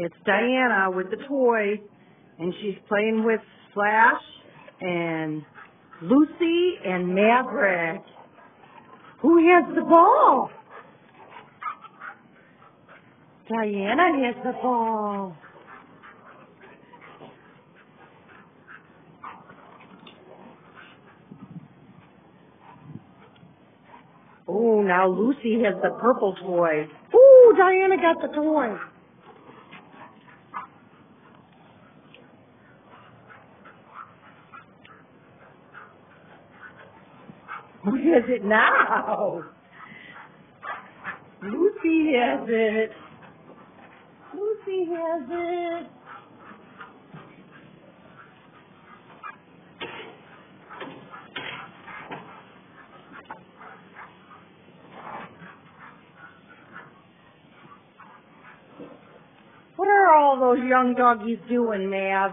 It's Diana with the toy, and she's playing with Flash and Lucy and Maverick. Who has the ball? Diana has the ball. Oh, now Lucy has the purple toy. Ooh, Diana got the toy. Who has it now? Lucy has it. Lucy has it. What are all those young doggies doing, Mav?